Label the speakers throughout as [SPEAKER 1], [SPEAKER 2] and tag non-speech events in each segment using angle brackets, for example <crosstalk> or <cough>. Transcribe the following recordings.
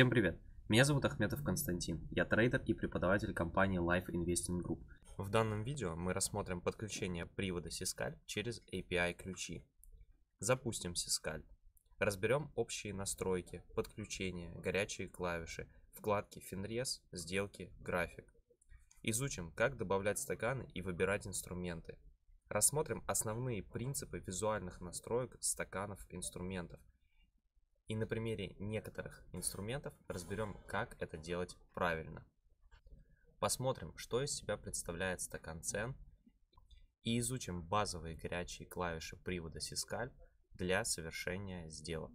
[SPEAKER 1] Всем привет! Меня зовут Ахметов Константин. Я трейдер и преподаватель компании Life Investing Group.
[SPEAKER 2] В данном видео мы рассмотрим подключение привода Syscalp через API ключи. Запустим Syscalp. Разберем общие настройки, подключения, горячие клавиши, вкладки Finres, сделки, график. Изучим, как добавлять стаканы и выбирать инструменты. Рассмотрим основные принципы визуальных настроек стаканов инструментов – и на примере некоторых инструментов разберем, как это делать правильно. Посмотрим, что из себя представляет стакан цен и изучим базовые горячие клавиши привода Syscalp для совершения сделок.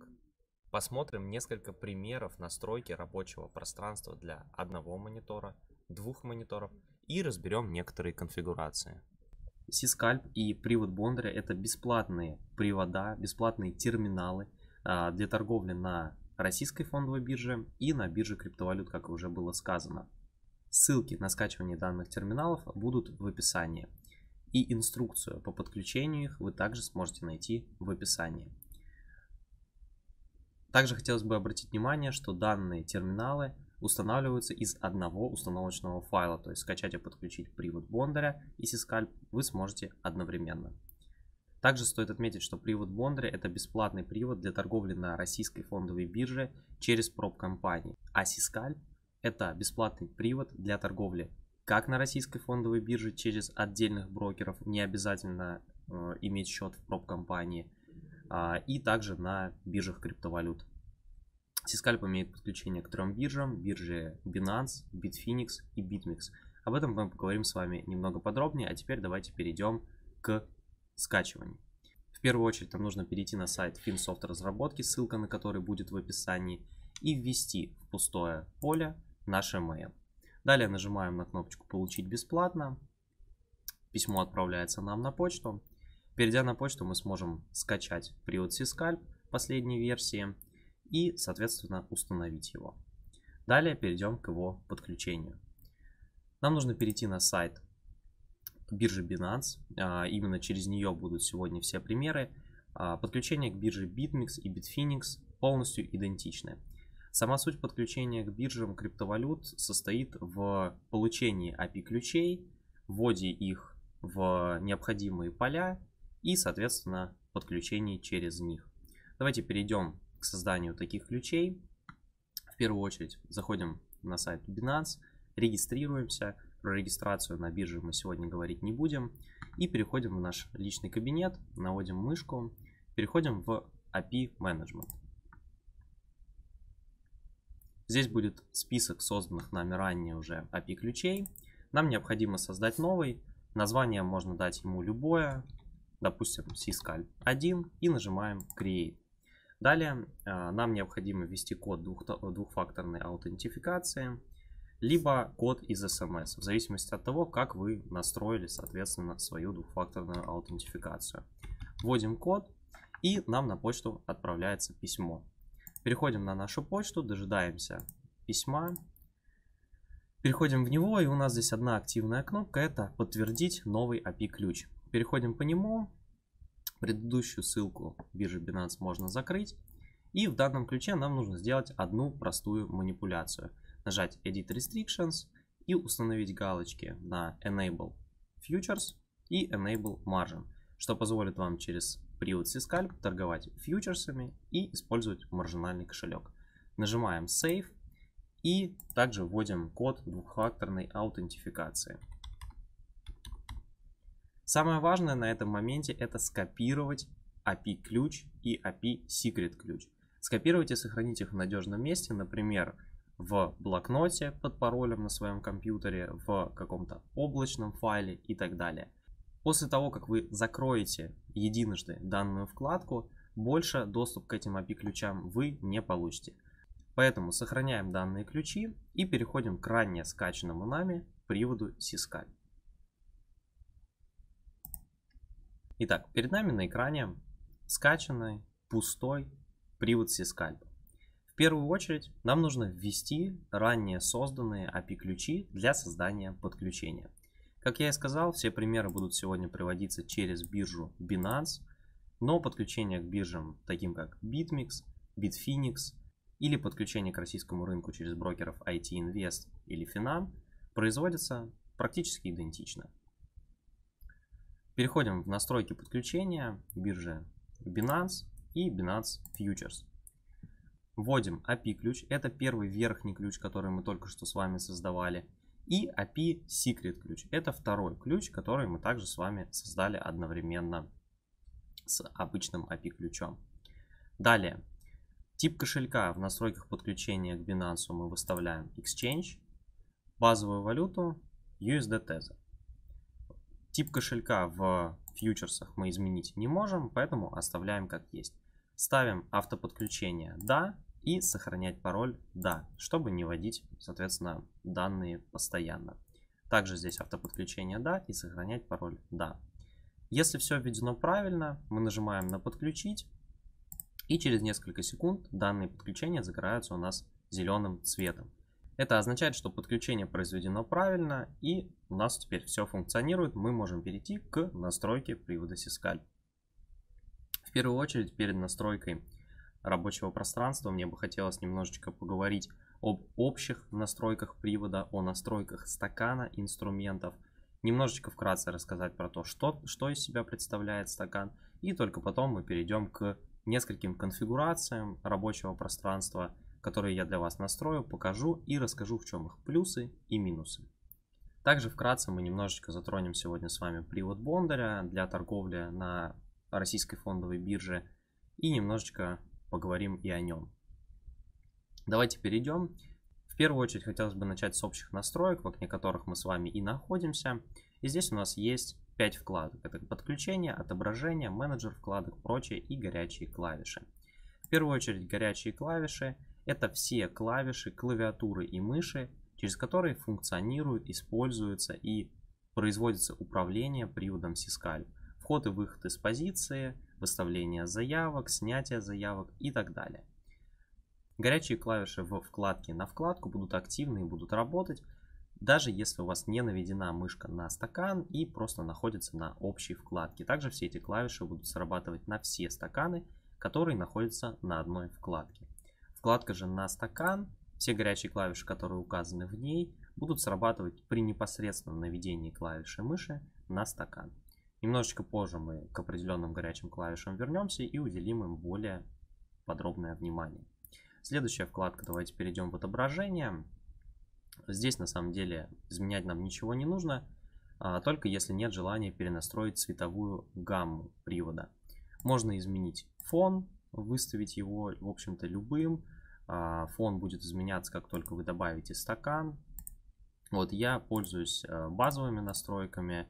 [SPEAKER 2] Посмотрим несколько примеров настройки рабочего пространства для одного монитора, двух мониторов и разберем некоторые конфигурации.
[SPEAKER 1] Syscalp и привод Бондаря это бесплатные привода, бесплатные терминалы, для торговли на российской фондовой бирже и на бирже криптовалют, как уже было сказано. Ссылки на скачивание данных терминалов будут в описании. И инструкцию по подключению их вы также сможете найти в описании. Также хотелось бы обратить внимание, что данные терминалы устанавливаются из одного установочного файла, то есть скачать и подключить привод Бондаря и Syscalp вы сможете одновременно. Также стоит отметить, что привод Бондаря это бесплатный привод для торговли на российской фондовой бирже через проб-компании. А Сискаль это бесплатный привод для торговли как на российской фондовой бирже через отдельных брокеров, не обязательно э, иметь счет в проб-компании, э, и также на биржах криптовалют. Сискальп имеет подключение к трем биржам, бирже Binance, Bitfinex и BitMEX. Об этом мы поговорим с вами немного подробнее, а теперь давайте перейдем к скачиваний. В первую очередь нам нужно перейти на сайт FinSoft разработки, ссылка на который будет в описании, и ввести в пустое поле наш email. Далее нажимаем на кнопочку «Получить бесплатно». Письмо отправляется нам на почту. Перейдя на почту, мы сможем скачать привод Syscalp последней версии и, соответственно, установить его. Далее перейдем к его подключению. Нам нужно перейти на сайт биржи Binance. А, именно через нее будут сегодня все примеры. А, подключение к бирже BitMEX и Bitfinex полностью идентичны. Сама суть подключения к биржам криптовалют состоит в получении API-ключей, вводе их в необходимые поля и, соответственно, подключении через них. Давайте перейдем к созданию таких ключей. В первую очередь заходим на сайт Binance, регистрируемся, про регистрацию на бирже мы сегодня говорить не будем. И переходим в наш личный кабинет, наводим мышку, переходим в API Management. Здесь будет список созданных нами ранее уже API ключей. Нам необходимо создать новый. Название можно дать ему любое, допустим, Syscalp 1 и нажимаем Create. Далее э, нам необходимо ввести код двухфакторной аутентификации либо код из SMS, в зависимости от того, как вы настроили, соответственно, свою двухфакторную аутентификацию. Вводим код, и нам на почту отправляется письмо. Переходим на нашу почту, дожидаемся письма, переходим в него, и у нас здесь одна активная кнопка, это «Подтвердить новый API-ключ». Переходим по нему, предыдущую ссылку биржи Binance можно закрыть, и в данном ключе нам нужно сделать одну простую манипуляцию – нажать Edit Restrictions и установить галочки на Enable Futures и Enable Margin, что позволит вам через привод Syscalp торговать фьючерсами и использовать маржинальный кошелек. Нажимаем Save и также вводим код двухфакторной аутентификации. Самое важное на этом моменте это скопировать API ключ и API secret ключ. Скопировать и сохранить их в надежном месте, например, в блокноте под паролем на своем компьютере, в каком-то облачном файле и так далее. После того, как вы закроете единожды данную вкладку, больше доступ к этим API-ключам вы не получите. Поэтому сохраняем данные ключи и переходим к ранее скачанному нами приводу Syscalp. Итак, перед нами на экране скачанный пустой привод Syscalp. В первую очередь нам нужно ввести ранее созданные API-ключи для создания подключения. Как я и сказал, все примеры будут сегодня приводиться через биржу Binance, но подключение к биржам, таким как BitMEX, Bitfinex или подключение к российскому рынку через брокеров IT Invest или Finam производится практически идентично. Переходим в настройки подключения биржи Binance и Binance Futures. Вводим API-ключ, это первый верхний ключ, который мы только что с вами создавали. И API Secret ключ, это второй ключ, который мы также с вами создали одновременно с обычным API ключом. Далее, тип кошелька в настройках подключения к Binance мы выставляем Exchange, базовую валюту USD Tether. Тип кошелька в фьючерсах мы изменить не можем, поэтому оставляем как есть. Ставим автоподключение «Да» и сохранять пароль «Да», чтобы не вводить, соответственно, данные постоянно. Также здесь автоподключение «Да» и сохранять пароль «Да». Если все введено правильно, мы нажимаем на «Подключить», и через несколько секунд данные подключения загораются у нас зеленым цветом. Это означает, что подключение произведено правильно и у нас теперь все функционирует. Мы можем перейти к настройке привода Сискаль. В первую очередь перед настройкой рабочего пространства мне бы хотелось немножечко поговорить об общих настройках привода, о настройках стакана инструментов. Немножечко вкратце рассказать про то, что, что из себя представляет стакан. И только потом мы перейдем к нескольким конфигурациям рабочего пространства, которые я для вас настрою, покажу и расскажу, в чем их плюсы и минусы. Также вкратце мы немножечко затронем сегодня с вами привод Бондаря для торговли на российской фондовой бирже и немножечко поговорим и о нем. Давайте перейдем. В первую очередь хотелось бы начать с общих настроек, в окне которых мы с вами и находимся. И здесь у нас есть 5 вкладок. Это подключение, отображение, менеджер вкладок, прочее и горячие клавиши. В первую очередь горячие клавиши это все клавиши, клавиатуры и мыши, через которые функционирует, используется и производится управление приводом Syscalp. Вход и выход из позиции, выставление заявок, снятие заявок и так далее. Горячие клавиши в вкладке на вкладку будут активны и будут работать, даже если у вас не наведена мышка на стакан и просто находится на общей вкладке. Также все эти клавиши будут срабатывать на все стаканы, которые находятся на одной вкладке. Вкладка же на стакан, все горячие клавиши, которые указаны в ней, будут срабатывать при непосредственном наведении клавиши мыши на стакан. Немножечко позже мы к определенным горячим клавишам вернемся и уделим им более подробное внимание. Следующая вкладка, давайте перейдем в отображение. Здесь на самом деле изменять нам ничего не нужно, а только если нет желания перенастроить цветовую гамму привода. Можно изменить фон, выставить его, в общем-то, любым. А, фон будет изменяться, как только вы добавите стакан. Вот я пользуюсь э, базовыми настройками,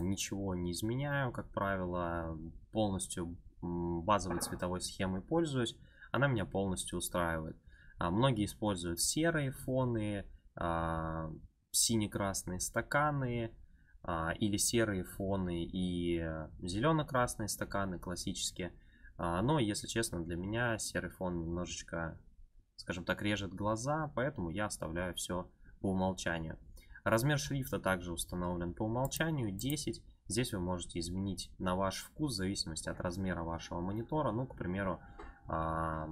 [SPEAKER 1] ничего не изменяю, как правило, полностью базовой цветовой схемой пользуюсь. Она меня полностью устраивает. А, многие используют серые фоны, сине-красные стаканы или серые фоны и зелено-красные стаканы классические. Но, если честно, для меня серый фон немножечко скажем так, режет глаза, поэтому я оставляю все по умолчанию. Размер шрифта также установлен по умолчанию 10. Здесь вы можете изменить на ваш вкус в зависимости от размера вашего монитора. Ну, к примеру, а,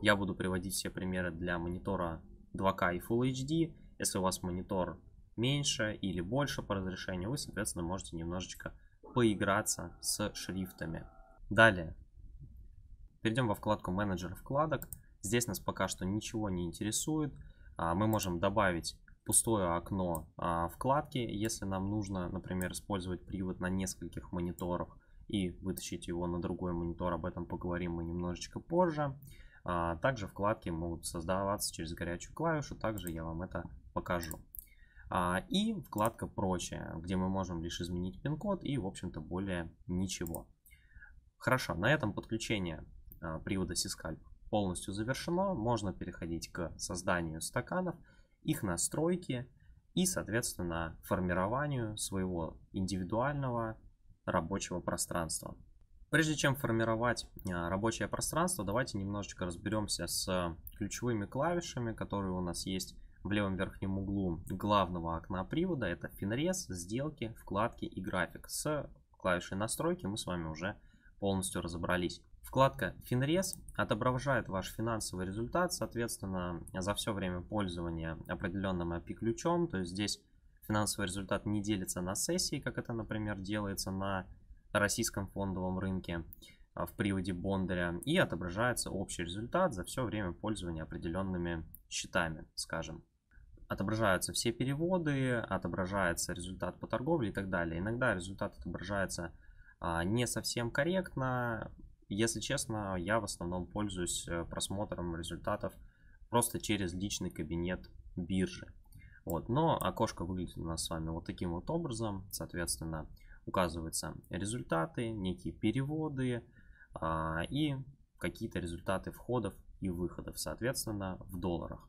[SPEAKER 1] я буду приводить все примеры для монитора 2К и Full HD. Если у вас монитор меньше или больше по разрешению, вы, соответственно, можете немножечко поиграться с шрифтами. Далее, перейдем во вкладку менеджер вкладок. Здесь нас пока что ничего не интересует. А, мы можем добавить пустое окно а, вкладки, если нам нужно, например, использовать привод на нескольких мониторах и вытащить его на другой монитор. Об этом поговорим мы немножечко позже. А, также вкладки могут создаваться через горячую клавишу, также я вам это покажу. И вкладка «Прочее», где мы можем лишь изменить пин-код и, в общем-то, более ничего. Хорошо, на этом подключение привода Syscalp полностью завершено, можно переходить к созданию стаканов, их настройке и, соответственно, формированию своего индивидуального рабочего пространства. Прежде чем формировать а, рабочее пространство, давайте немножечко разберемся с ключевыми клавишами, которые у нас есть в левом верхнем углу главного окна привода. Это финрез, сделки, вкладки и график. С клавишей настройки мы с вами уже полностью разобрались. Вкладка Finres отображает ваш финансовый результат, соответственно, за все время пользования определенным API-ключом. То есть здесь финансовый результат не делится на сессии, как это, например, делается на российском фондовом рынке а, в приводе Бондаря. И отображается общий результат за все время пользования определенными счетами, скажем. Отображаются все переводы, отображается результат по торговле и так далее. Иногда результат отображается а, не совсем корректно, если честно, я в основном пользуюсь э, просмотром результатов просто через личный кабинет биржи. Вот. Но окошко выглядит у нас с вами вот таким вот образом. Соответственно, указываются результаты, некие переводы а, и какие-то результаты входов и выходов, соответственно, в долларах.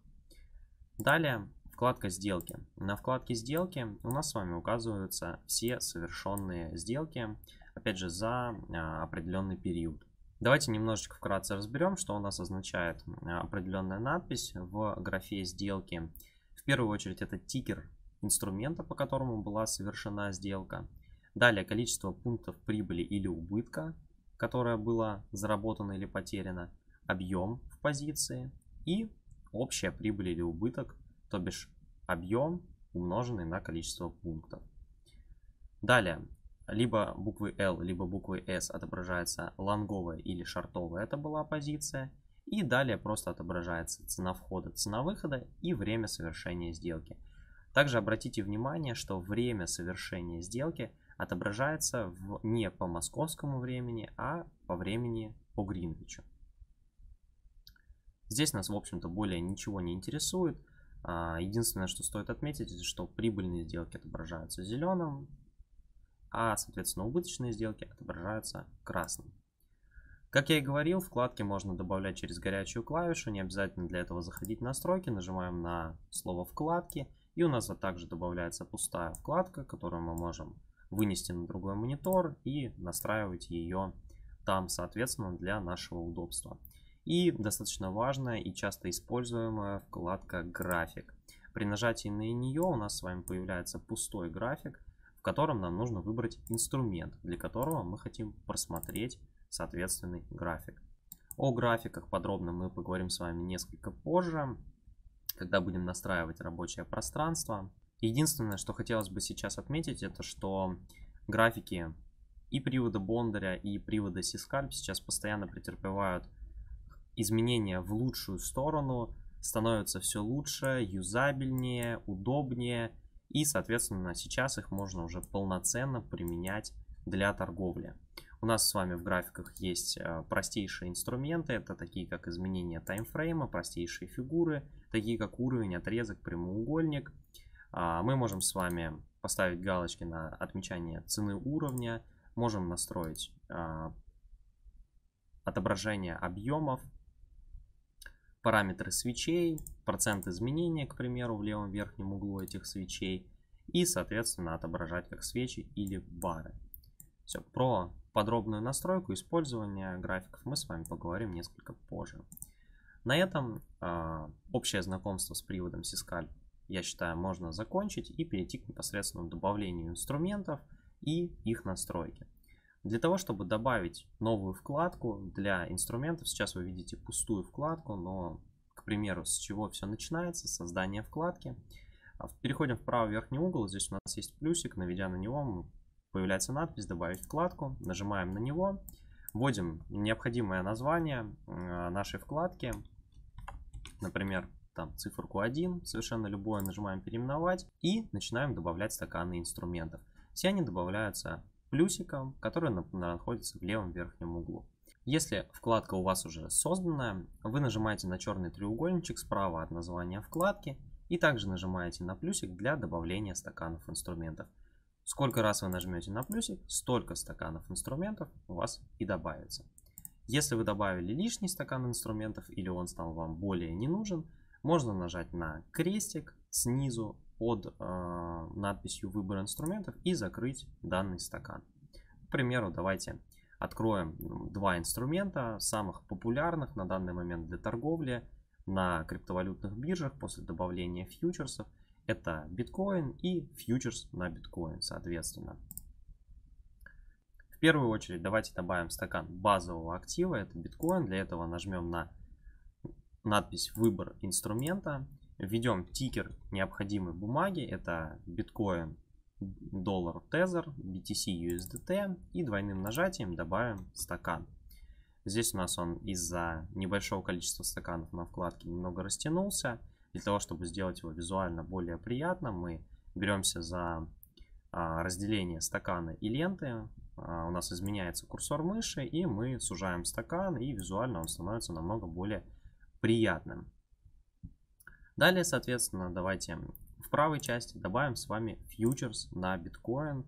[SPEAKER 1] Далее вкладка сделки. На вкладке сделки у нас с вами указываются все совершенные сделки, опять же, за а, определенный период. Давайте немножечко вкратце разберем, что у нас означает определенная надпись в графе сделки. В первую очередь это тикер инструмента, по которому была совершена сделка. Далее количество пунктов прибыли или убытка, которое было заработано или потеряно. Объем в позиции и общая прибыль или убыток, то бишь объем умноженный на количество пунктов. Далее либо буквой L, либо буквой S отображается лонговая или шартовая, это была позиция. И далее просто отображается цена входа, цена выхода и время совершения сделки. Также обратите внимание, что время совершения сделки отображается в, не по московскому времени, а по времени по Гринвичу. Здесь нас, в общем-то, более ничего не интересует. А, единственное, что стоит отметить, что прибыльные сделки отображаются зеленым, а, соответственно, убыточные сделки отображаются красным. Как я и говорил, вкладки можно добавлять через горячую клавишу, не обязательно для этого заходить в настройки, нажимаем на слово «Вкладки», и у нас также добавляется пустая вкладка, которую мы можем вынести на другой монитор и настраивать ее там, соответственно, для нашего удобства. И достаточно важная и часто используемая вкладка «График». При нажатии на нее у нас с вами появляется пустой график, котором нам нужно выбрать инструмент, для которого мы хотим просмотреть соответственный график. О графиках подробно мы поговорим с вами несколько позже, когда будем настраивать рабочее пространство. Единственное, что хотелось бы сейчас отметить, это что графики и привода Бондаря, и привода Сискальп сейчас постоянно претерпевают изменения в лучшую сторону, становятся все лучше, юзабельнее, удобнее и, соответственно, сейчас их можно уже полноценно применять для торговли. У нас с вами в графиках есть э, простейшие инструменты, это такие как изменение таймфрейма, простейшие фигуры, такие как уровень, отрезок, прямоугольник. А, мы можем с вами поставить галочки на отмечание цены уровня, можем настроить а, отображение объемов, параметры свечей, процент изменения, к примеру, в левом верхнем углу этих свечей и, соответственно, отображать как свечи или бары. Все, про подробную настройку использования графиков мы с вами поговорим несколько позже. На этом э, общее знакомство с приводом Syscalp, я считаю, можно закончить и перейти к непосредственному добавлению инструментов и их настройки. Для того, чтобы добавить новую вкладку для инструментов, сейчас вы видите пустую вкладку, но, к примеру, с чего все начинается, создание вкладки. А переходим в правый верхний угол, здесь у нас есть плюсик, наведя на него появляется надпись «Добавить вкладку», нажимаем на него, вводим необходимое название э, нашей вкладки, например, там циферку 1, совершенно любое, нажимаем переименовать и начинаем добавлять стаканы инструментов. Все они добавляются плюсиком, который находится в левом верхнем углу. Если вкладка у вас уже созданная, вы нажимаете на черный треугольничек справа от названия вкладки и также нажимаете на плюсик для добавления стаканов инструментов. Сколько раз вы нажмете на плюсик, столько стаканов инструментов у вас и добавится. Если вы добавили лишний стакан инструментов или он стал вам более не нужен, можно нажать на крестик снизу под э, надписью «Выбор инструментов» и закрыть данный стакан. К примеру, давайте откроем два инструмента, самых популярных на данный момент для торговли на криптовалютных биржах после добавления фьючерсов. Это биткоин и фьючерс на биткоин, соответственно. В первую очередь давайте добавим стакан базового актива, это биткоин. Для этого нажмем на надпись «Выбор инструмента». Введем тикер необходимой бумаги, это биткоин, доллар тезер, BTC USDT и двойным нажатием добавим стакан. Здесь у нас он из-за небольшого количества стаканов на вкладке немного растянулся. Для того, чтобы сделать его визуально более приятно, мы беремся за а, разделение стакана и ленты. А, у нас изменяется курсор мыши, и мы сужаем стакан, и визуально он становится намного более приятным. Далее, соответственно, давайте в правой части добавим с вами фьючерс на биткоин.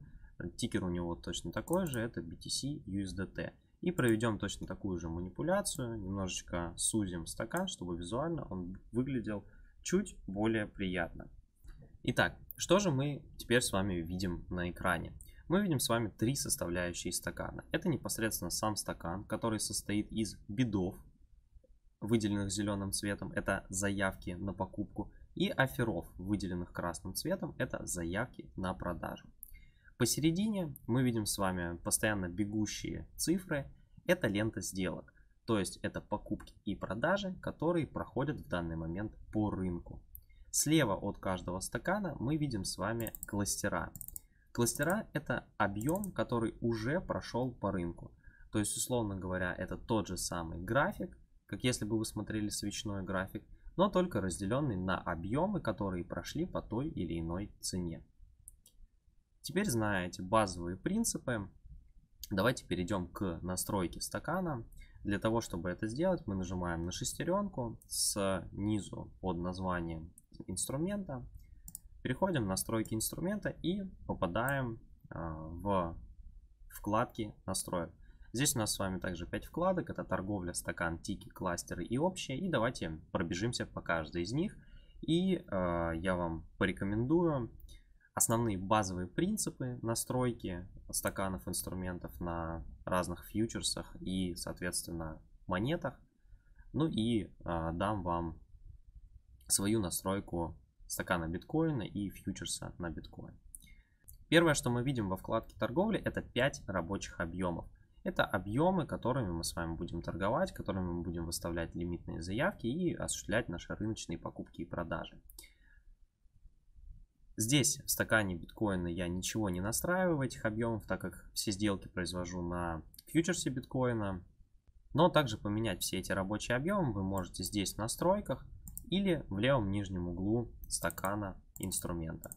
[SPEAKER 1] Тикер у него точно такой же, это BTC USDT. И проведем точно такую же манипуляцию. Немножечко сузим стакан, чтобы визуально он выглядел чуть более приятно. Итак, что же мы теперь с вами видим на экране? Мы видим с вами три составляющие стакана. Это непосредственно сам стакан, который состоит из бедов, выделенных зеленым цветом, это заявки на покупку, и оферов, выделенных красным цветом, это заявки на продажу. Посередине мы видим с вами постоянно бегущие цифры. Это лента сделок. То есть это покупки и продажи, которые проходят в данный момент по рынку. Слева от каждого стакана мы видим с вами кластера. Кластера это объем, который уже прошел по рынку. То есть, условно говоря, это тот же самый график, как если бы вы смотрели свечной график, но только разделенный на объемы, которые прошли по той или иной цене. Теперь, зная эти базовые принципы, давайте перейдем к настройке стакана. Для того, чтобы это сделать, мы нажимаем на шестеренку снизу под названием инструмента. Переходим в настройки инструмента и попадаем а, в вкладки настроек. Здесь у нас с вами также 5 вкладок. Это торговля, стакан, тики, кластеры и общие. И давайте пробежимся по каждой из них. И э, я вам порекомендую основные базовые принципы настройки стаканов инструментов на разных фьючерсах и, соответственно, монетах. Ну и э, дам вам свою настройку стакана биткоина и фьючерса на биткоин. Первое, что мы видим во вкладке торговли, это 5 рабочих объемов. Это объемы, которыми мы с вами будем торговать, которыми мы будем выставлять лимитные заявки и осуществлять наши рыночные покупки и продажи. Здесь в стакане биткоина я ничего не настраиваю в этих объемах, так как все сделки произвожу на фьючерсе биткоина. Но также поменять все эти рабочие объемы вы можете здесь в настройках или в левом нижнем углу стакана инструмента.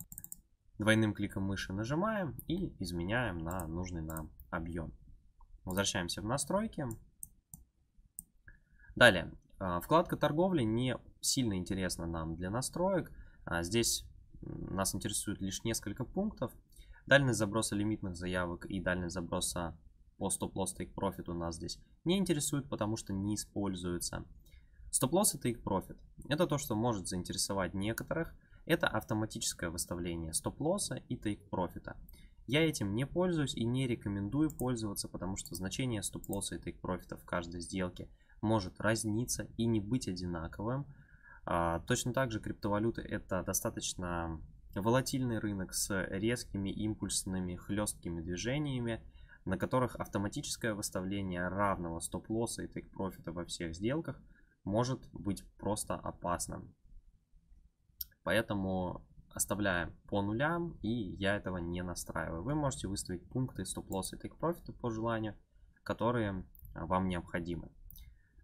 [SPEAKER 1] Двойным кликом мыши нажимаем и изменяем на нужный нам объем. Возвращаемся в настройки. Далее, а, вкладка торговли не сильно интересна нам для настроек. А, здесь нас интересует лишь несколько пунктов. Дальность заброса лимитных заявок и дальность заброса по стоп-лосс take profit у нас здесь не интересует, потому что не используется. Стоп-лосс и take profit. Это то, что может заинтересовать некоторых. Это автоматическое выставление стоп-лосса и take профита. Я этим не пользуюсь и не рекомендую пользоваться, потому что значение стоп-лосса и take профита в каждой сделке может разниться и не быть одинаковым. А, точно так же криптовалюты это достаточно волатильный рынок с резкими импульсными хлесткими движениями, на которых автоматическое выставление равного стоп-лосса и тейк-профита во всех сделках может быть просто опасным. Поэтому оставляем по нулям и я этого не настраиваю. Вы можете выставить пункты стоп-лосса и тейк-профита по желанию, которые вам необходимы.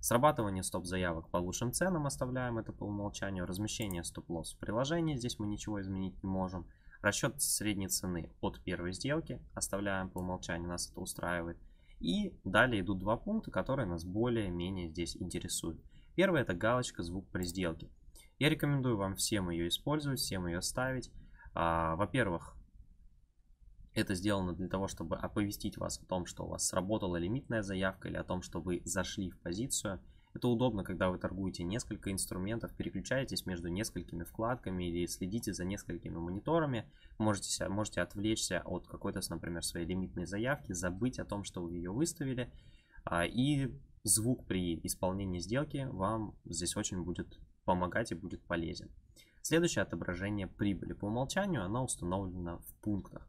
[SPEAKER 1] Срабатывание стоп-заявок по лучшим ценам оставляем это по умолчанию. Размещение стоп-лосс в приложении, здесь мы ничего изменить не можем. Расчет средней цены от первой сделки оставляем по умолчанию, нас это устраивает. И далее идут два пункта, которые нас более-менее здесь интересуют. Первый это галочка звук при сделке. Я рекомендую вам всем ее использовать, всем ее ставить. А, Во-первых, это сделано для того, чтобы оповестить вас о том, что у вас сработала лимитная заявка или о том, что вы зашли в позицию. Это удобно, когда вы торгуете несколько инструментов, переключаетесь между несколькими вкладками или следите за несколькими мониторами. Можете, можете отвлечься от какой-то, например, своей лимитной заявки, забыть о том, что вы ее выставили. А, и звук при исполнении сделки вам здесь очень будет помогать и будет полезен. Следующее отображение прибыли. По умолчанию она установлена в пунктах.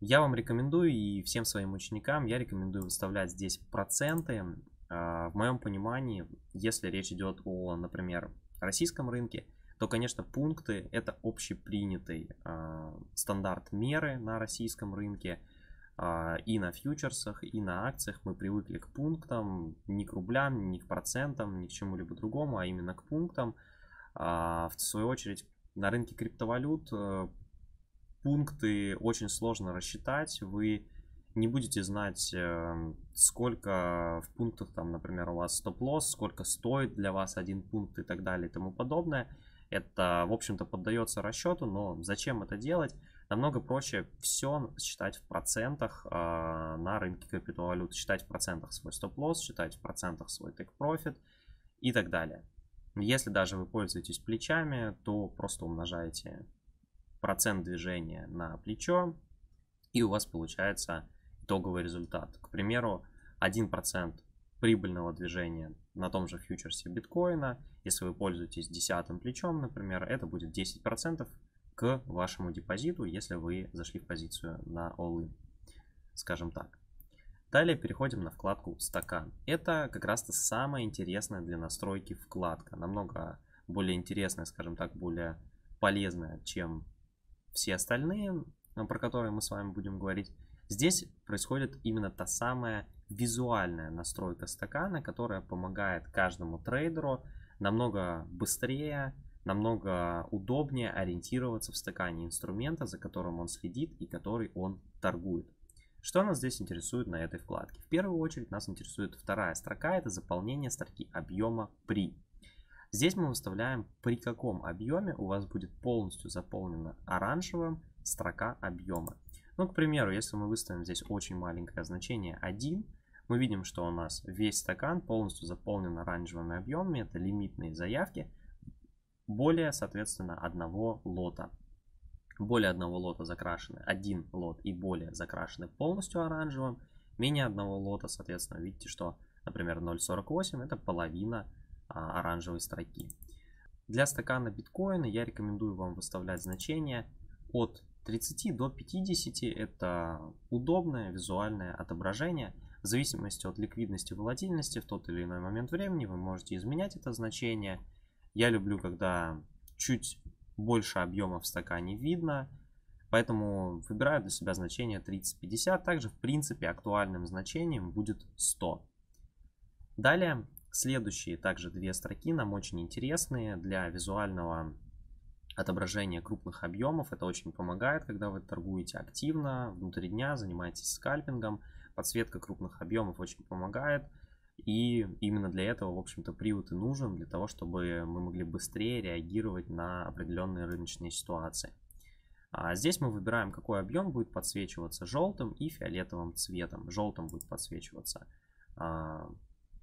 [SPEAKER 1] Я вам рекомендую и всем своим ученикам я рекомендую выставлять здесь проценты. А, в моем понимании, если речь идет о, например, российском рынке, то, конечно, пункты это общепринятый э, стандарт меры на российском рынке. Э, и на фьючерсах, и на акциях мы привыкли к пунктам, не к рублям, не к процентам, ни к чему-либо другому, а именно к пунктам. Э, в свою очередь, на рынке криптовалют э, пункты очень сложно рассчитать. Вы не будете знать, э, сколько в пунктах, там, например, у вас стоп-лосс, сколько стоит для вас один пункт и так далее и тому подобное. Это, в общем-то, поддается расчету, но зачем это делать? Намного проще все считать в процентах э, на рынке криптовалют, считать в процентах свой стоп-лосс, считать в процентах свой take-profit и так далее. Если даже вы пользуетесь плечами, то просто умножаете процент движения на плечо, и у вас получается итоговый результат. К примеру, 1% прибыльного движения на том же фьючерсе биткоина, если вы пользуетесь десятым плечом, например, это будет 10% к вашему депозиту, если вы зашли в позицию на all-in, скажем так. Далее переходим на вкладку «Стакан». Это как раз-то самая интересная для настройки вкладка. Намного более интересная, скажем так, более полезная, чем все остальные, про которые мы с вами будем говорить. Здесь происходит именно та самая визуальная настройка стакана, которая помогает каждому трейдеру намного быстрее, намного удобнее ориентироваться в стакане инструмента, за которым он следит и который он торгует. Что нас здесь интересует на этой вкладке? В первую очередь нас интересует вторая строка, это заполнение строки объема при. Здесь мы выставляем, при каком объеме у вас будет полностью заполнена оранжевым строка объема. Ну, к примеру, если мы выставим здесь очень маленькое значение 1, мы видим, что у нас весь стакан полностью заполнен оранжевыми объемами, это лимитные заявки, более, соответственно, одного лота. Более одного лота закрашены, один лот и более закрашены полностью оранжевым, менее одного лота, соответственно, видите, что, например, 0.48 это половина а, оранжевой строки. Для стакана биткоина я рекомендую вам выставлять значение от 30 до 50 это удобное визуальное отображение. В зависимости от ликвидности и волатильности в тот или иной момент времени вы можете изменять это значение. Я люблю, когда чуть больше объема в стакане видно, поэтому выбираю для себя значение 30-50. Также, в принципе, актуальным значением будет 100. Далее, следующие также две строки нам очень интересные для визуального отображение крупных объемов. Это очень помогает, когда вы торгуете активно, внутри дня, занимаетесь скальпингом. Подсветка крупных объемов очень помогает. И именно для этого, в общем-то, привод и нужен, для того, чтобы мы могли быстрее реагировать на определенные рыночные ситуации. А здесь мы выбираем, какой объем будет подсвечиваться желтым и фиолетовым цветом. Желтым будет подсвечиваться а,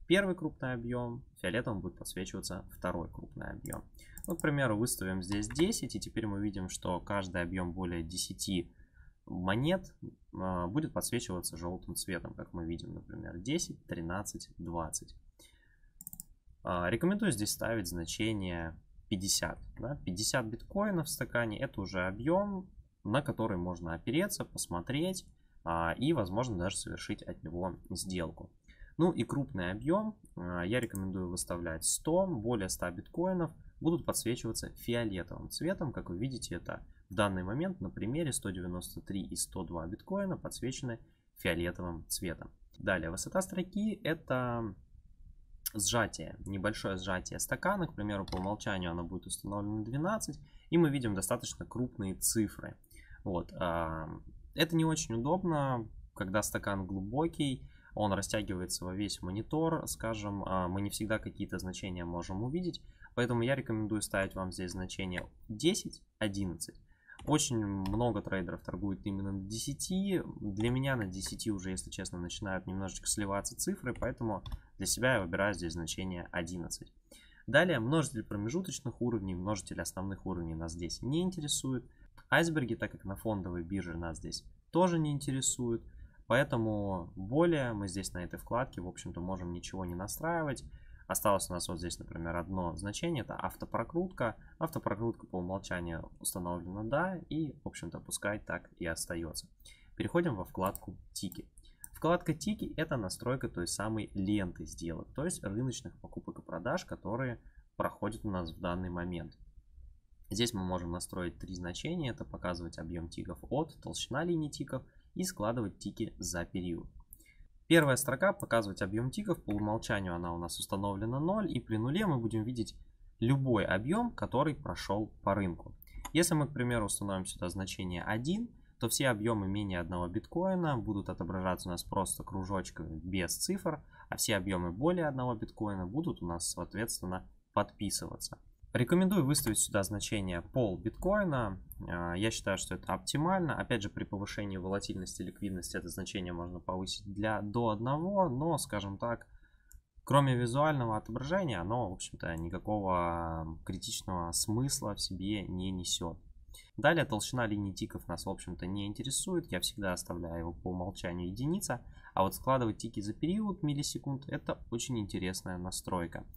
[SPEAKER 1] первый крупный объем, фиолетовым будет подсвечиваться второй крупный объем. Ну, к примеру, выставим здесь 10, и теперь мы видим, что каждый объем более 10 монет а, будет подсвечиваться желтым цветом, как мы видим, например, 10, 13, 20. Рекомендую здесь ставить значение 50. Да? 50 биткоинов в стакане это уже объем, на который можно опереться, посмотреть а, и, возможно, даже совершить от него сделку. Ну и крупный объем а, я рекомендую выставлять 100, более 100 биткоинов – будут подсвечиваться фиолетовым цветом. Как вы видите, это в данный момент на примере 193 и 102 биткоина подсвечены фиолетовым цветом. Далее, высота строки это сжатие, небольшое сжатие стакана, к примеру, по умолчанию оно будет установлено 12, и мы видим достаточно крупные цифры. Вот. А, это не очень удобно, когда стакан глубокий, он растягивается во весь монитор, скажем, а, мы не всегда какие-то значения можем увидеть, Поэтому я рекомендую ставить вам здесь значение 10, 11. Очень много трейдеров торгуют именно на 10. Для меня на 10 уже, если честно, начинают немножечко сливаться цифры, поэтому для себя я выбираю здесь значение 11. Далее множитель промежуточных уровней, множитель основных уровней нас здесь не интересует. Айсберги, так как на фондовой бирже нас здесь тоже не интересуют. Поэтому более мы здесь на этой вкладке, в общем-то, можем ничего не настраивать. Осталось у нас вот здесь, например, одно значение, это автопрокрутка. Автопрокрутка по умолчанию установлена да, и, в общем-то, пускай так и остается. Переходим во вкладку «Тики». Вкладка «Тики» — это настройка той самой ленты сделок, то есть рыночных покупок и продаж, которые проходят у нас в данный момент. Здесь мы можем настроить три значения. Это показывать объем тиков от, толщина линий тиков и складывать тики за период. Первая строка показывать объем тиков. По умолчанию она у нас установлена 0. И при нуле мы будем видеть любой объем, который прошел по рынку. Если мы, к примеру, установим сюда значение 1, то все объемы менее одного биткоина будут отображаться у нас просто кружочками без цифр, а все объемы более одного биткоина будут у нас, соответственно, подписываться. Рекомендую выставить сюда значение пол биткоина. А, я считаю, что это оптимально. Опять же, при повышении волатильности ликвидности это значение можно повысить для, до одного, но, скажем так, кроме визуального отображения, оно, в общем-то, никакого критичного смысла в себе не несет. Далее толщина линий тиков нас, в общем-то, не интересует. Я всегда оставляю его по умолчанию единица. А вот складывать тики за период миллисекунд это очень интересная настройка.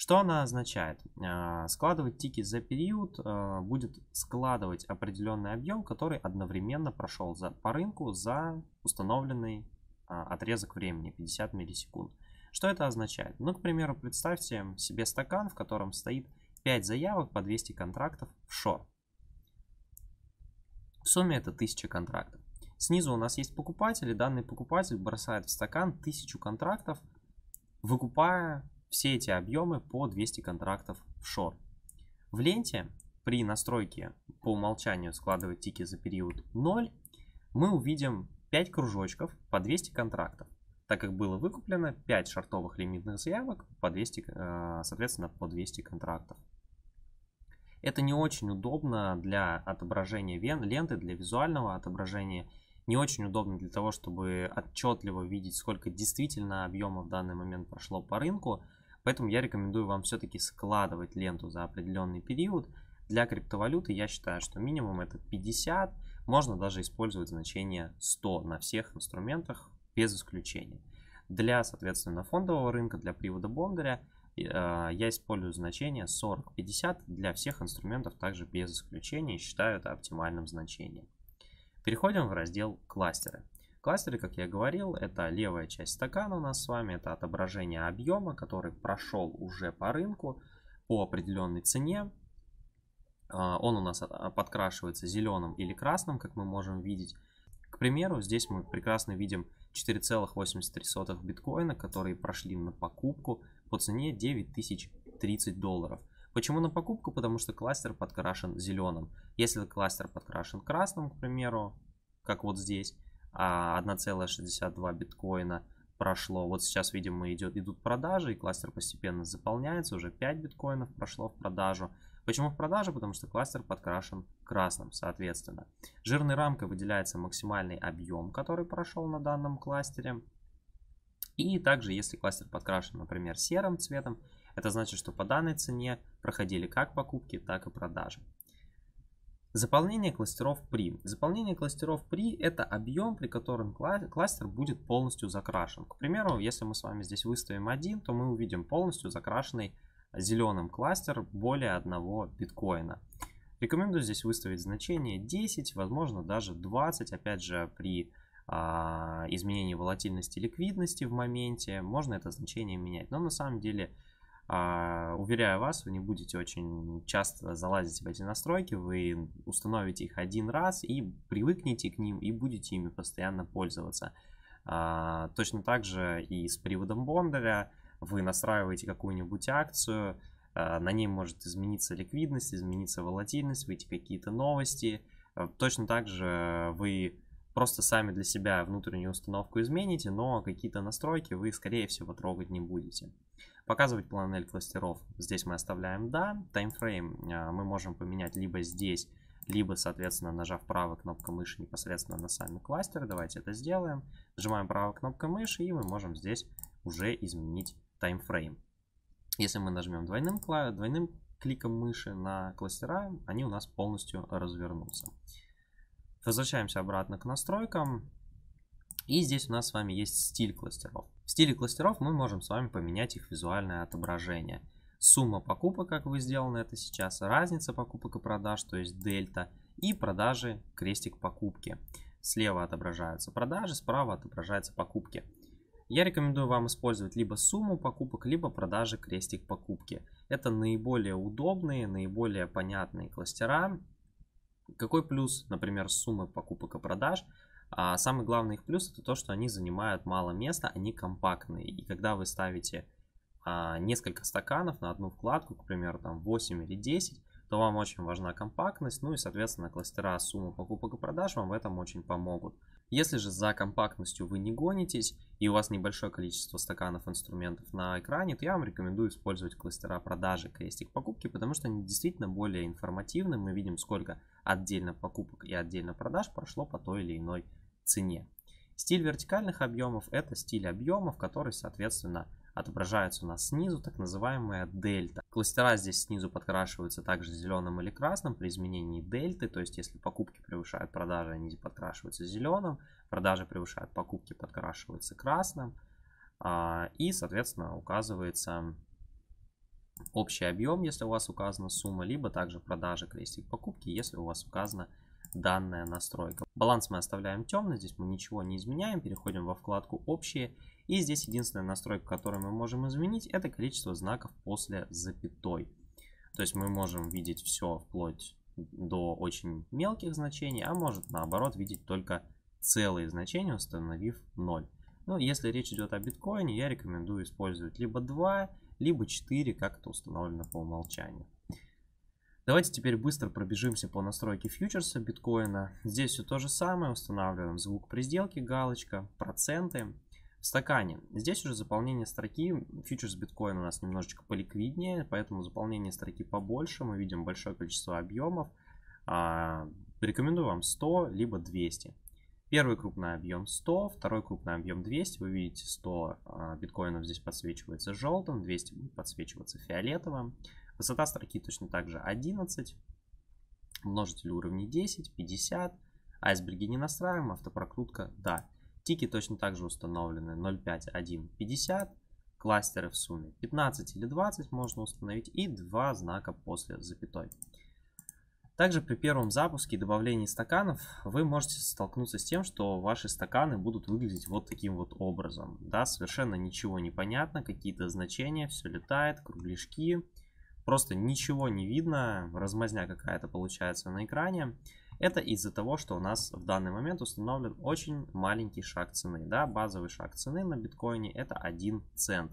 [SPEAKER 1] Что она означает? А, складывать тики за период а, будет складывать определенный объем, который одновременно прошел за, по рынку за установленный а, отрезок времени 50 миллисекунд. Что это означает? Ну, к примеру, представьте себе стакан, в котором стоит 5 заявок по 200 контрактов в шорт. В сумме это 1000 контрактов. Снизу у нас есть покупатель, и данный покупатель бросает в стакан 1000 контрактов, выкупая все эти объемы по 200 контрактов в шор. В ленте при настройке по умолчанию складывать тики за период 0 мы увидим 5 кружочков по 200 контрактов, так как было выкуплено 5 шортовых лимитных заявок по 200, э, соответственно, по 200 контрактов. Это не очень удобно для отображения ленты, для визуального отображения. Не очень удобно для того, чтобы отчетливо видеть, сколько действительно объема в данный момент прошло по рынку. Поэтому я рекомендую вам все-таки складывать ленту за определенный период. Для криптовалюты я считаю, что минимум это 50, можно даже использовать значение 100 на всех инструментах без исключения. Для, соответственно, фондового рынка, для привода Бондаря а, я использую значение 40-50 для всех инструментов также без исключения и считаю это оптимальным значением. Переходим в раздел кластеры. Кластеры, как я говорил, это левая часть стакана у нас с вами, это отображение объема, который прошел уже по рынку по определенной цене. А, он у нас подкрашивается зеленым или красным, как мы можем видеть. К примеру, здесь мы прекрасно видим 4,83 биткоина, которые прошли на покупку по цене 9030 долларов. Почему на покупку? Потому что кластер подкрашен зеленым. Если кластер подкрашен красным, к примеру, как вот здесь, а 1,62 биткоина прошло. Вот сейчас, видимо, идет, идут продажи, и кластер постепенно заполняется. Уже 5 биткоинов прошло в продажу. Почему в продажу? Потому что кластер подкрашен красным, соответственно. Жирной рамкой выделяется максимальный объем, который прошел на данном кластере. И также, если кластер подкрашен, например, серым цветом, это значит, что по данной цене проходили как покупки, так и продажи. Заполнение кластеров при. Заполнение кластеров при это объем, при котором кластер будет полностью закрашен. К примеру, если мы с вами здесь выставим один, то мы увидим полностью закрашенный зеленым кластер более одного биткоина. Рекомендую здесь выставить значение 10, возможно даже 20, опять же при а, изменении волатильности ликвидности в моменте, можно это значение менять. Но на самом деле уверяю вас, вы не будете очень часто залазить в эти настройки, вы установите их один раз и привыкнете к ним и будете ими постоянно пользоваться. А, точно так же и с приводом Бондаря вы настраиваете какую-нибудь акцию, а, на ней может измениться ликвидность, измениться волатильность, выйти какие-то новости. Точно так же вы просто сами для себя внутреннюю установку измените, но какие-то настройки вы, скорее всего, трогать не будете. Показывать панель кластеров. Здесь мы оставляем «Да». Таймфрейм а, мы можем поменять либо здесь, либо, соответственно, нажав правой кнопкой мыши непосредственно на сами кластеры. Давайте это сделаем. Нажимаем правой кнопкой мыши, и мы можем здесь уже изменить таймфрейм. Если мы нажмем двойным, двойным кликом мыши на кластера, они у нас полностью развернутся. Возвращаемся обратно к настройкам. И здесь у нас с вами есть стиль кластеров. В стиле кластеров мы можем с вами поменять их визуальное отображение. Сумма покупок, как вы сделаны это сейчас, разница покупок и продаж, то есть дельта, и продажи крестик покупки. Слева отображаются продажи, справа отображаются покупки. Я рекомендую вам использовать либо сумму покупок, либо продажи крестик покупки. Это наиболее удобные, наиболее понятные кластера. Какой плюс, например, суммы покупок и продаж? А самый главный их плюс это то, что они занимают мало места, они компактные. И когда вы ставите а, несколько стаканов на одну вкладку, к примеру, там 8 или 10, то вам очень важна компактность, ну и, соответственно, кластера суммы покупок и продаж вам в этом очень помогут. Если же за компактностью вы не гонитесь и у вас небольшое количество стаканов инструментов на экране, то я вам рекомендую использовать кластера продажи, крестик покупки, потому что они действительно более информативны. Мы видим, сколько отдельно покупок и отдельно продаж прошло по той или иной цене. Стиль вертикальных объемов это стиль объемов, который, соответственно, отображается у нас снизу, так называемая дельта. Кластера здесь снизу подкрашиваются также зеленым или красным при изменении дельты, то есть если покупки превышают продажи, они подкрашиваются зеленым, продажи превышают покупки, подкрашиваются красным, а, и, соответственно, указывается общий объем, если у вас указана сумма, либо также продажи крестик покупки, если у вас указана данная настройка. Баланс мы оставляем темный, здесь мы ничего не изменяем, переходим во вкладку общие и здесь единственная настройка, которую мы можем изменить, это количество знаков после запятой. То есть мы можем видеть все вплоть до очень мелких значений, а может наоборот видеть только целые значения, установив 0. Но если речь идет о биткоине, я рекомендую использовать либо 2, либо 4, как это установлено по умолчанию. Давайте теперь быстро пробежимся по настройке фьючерса биткоина. Здесь все то же самое, устанавливаем звук при сделке, галочка, проценты. В стакане. Здесь уже заполнение строки, фьючерс биткоин у нас немножечко поликвиднее, поэтому заполнение строки побольше, мы видим большое количество объемов. А, рекомендую вам 100, либо 200. Первый крупный объем 100, второй крупный объем 200. Вы видите, 100 а, биткоинов здесь подсвечивается желтым, 200 будет подсвечиваться фиолетовым. Высота строки точно так же 11. Множитель уровней 10, 50. Айсберги не настраиваем, автопрокрутка да. Тики точно так же установлены 0.5, 1, 50. Кластеры в сумме 15 или 20 можно установить и два знака после запятой. Также при первом запуске и добавлении стаканов вы можете столкнуться с тем, что ваши стаканы будут выглядеть вот таким вот образом. Да, совершенно ничего не понятно, какие-то значения, все летает, кругляшки. Просто ничего не видно, размазня какая-то получается на экране. Это из-за того, что у нас в данный момент установлен очень маленький шаг цены. Да? Базовый шаг цены на биткоине это 1 цент.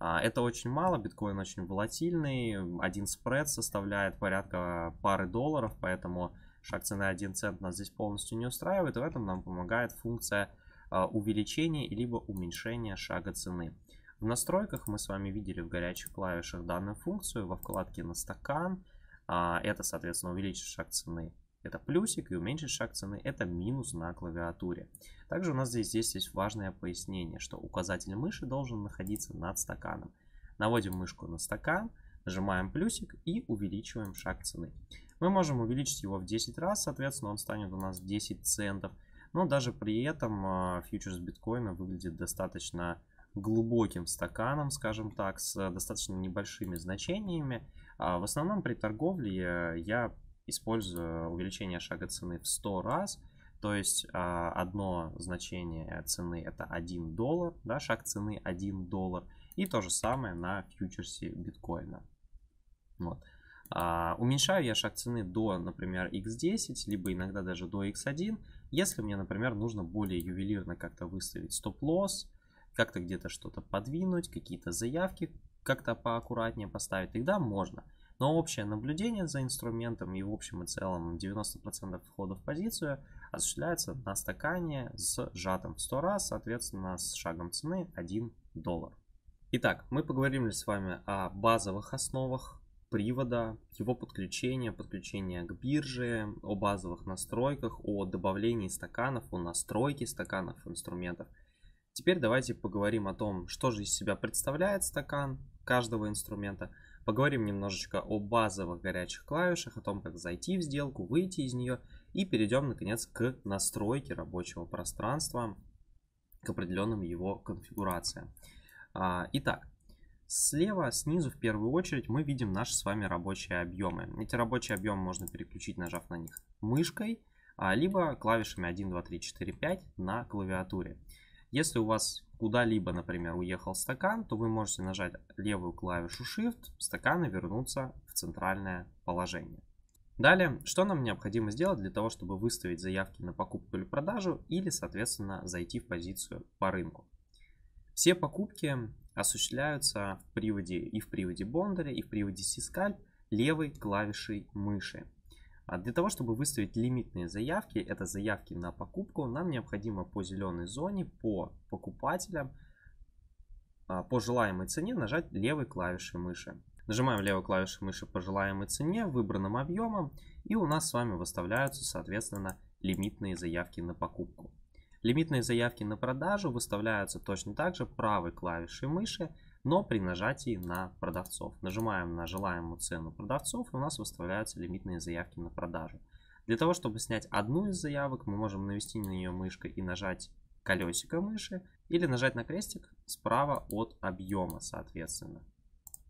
[SPEAKER 1] А, это очень мало, биткоин очень волатильный, один спред составляет порядка пары долларов, поэтому шаг цены 1 цент нас здесь полностью не устраивает, и в этом нам помогает функция а, увеличения либо уменьшения шага цены. В настройках мы с вами видели в горячих клавишах данную функцию во вкладке на стакан. А, это, соответственно, увеличить шаг цены это плюсик, и уменьшить шаг цены это минус на клавиатуре. Также у нас здесь, здесь есть важное пояснение, что указатель мыши должен находиться над стаканом. Наводим мышку на стакан, нажимаем плюсик и увеличиваем шаг цены. Мы можем увеличить его в 10 раз, соответственно он станет у нас 10 центов. Но даже при этом а, фьючерс биткоина выглядит достаточно глубоким стаканом, скажем так, с достаточно небольшими значениями. А в основном при торговле я используя увеличение шага цены в 100 раз. То есть а, одно значение цены это 1 доллар, да, шаг цены 1 доллар. И то же самое на фьючерсе биткоина. Вот. А, уменьшаю я шаг цены до, например, x10, либо иногда даже до x1, если мне, например, нужно более ювелирно как-то выставить стоп-лосс, как-то где-то что-то подвинуть, какие-то заявки как-то поаккуратнее поставить, тогда можно. Но общее наблюдение за инструментом и в общем и целом 90% входа в позицию осуществляется на стакане с сжатым в 100 раз, соответственно с шагом цены 1 доллар. Итак, мы поговорили с вами о базовых основах привода, его подключения, подключения к бирже, о базовых настройках, о добавлении стаканов, о настройке стаканов инструментов. Теперь давайте поговорим о том, что же из себя представляет стакан каждого инструмента – Поговорим немножечко о базовых горячих клавишах, о том, как зайти в сделку, выйти из нее. И перейдем, наконец, к настройке рабочего пространства, к определенным его конфигурациям. А, итак, слева, снизу, в первую очередь, мы видим наши с вами рабочие объемы. Эти рабочие объемы можно переключить, нажав на них мышкой. а, либо клавишами 1, 2, 3, 4, 5 на клавиатуре. Если у вас куда-либо, например, уехал стакан, то вы можете нажать левую клавишу Shift, стакан и вернуться в центральное положение. Далее, что нам необходимо сделать для того, чтобы выставить заявки на покупку или продажу, или, соответственно, зайти в позицию по рынку. Все покупки осуществляются в приводе и в приводе Бондаря, и в приводе Сискаль левой клавишей мыши. А для того, чтобы выставить лимитные заявки, это заявки на покупку, нам необходимо по зеленой зоне, по покупателям, а, по желаемой цене нажать левой клавишей мыши. Нажимаем левой клавишей мыши по желаемой цене, выбранным объемом, и у нас с вами выставляются, соответственно, лимитные заявки на покупку. Лимитные заявки на продажу выставляются точно так же правой клавишей мыши, но при нажатии на продавцов. Нажимаем на желаемую цену продавцов, и у нас выставляются лимитные заявки на продажу. Для того, чтобы снять одну из заявок, мы можем навести на нее мышкой и нажать колесико мыши, или нажать на крестик справа от объема, соответственно.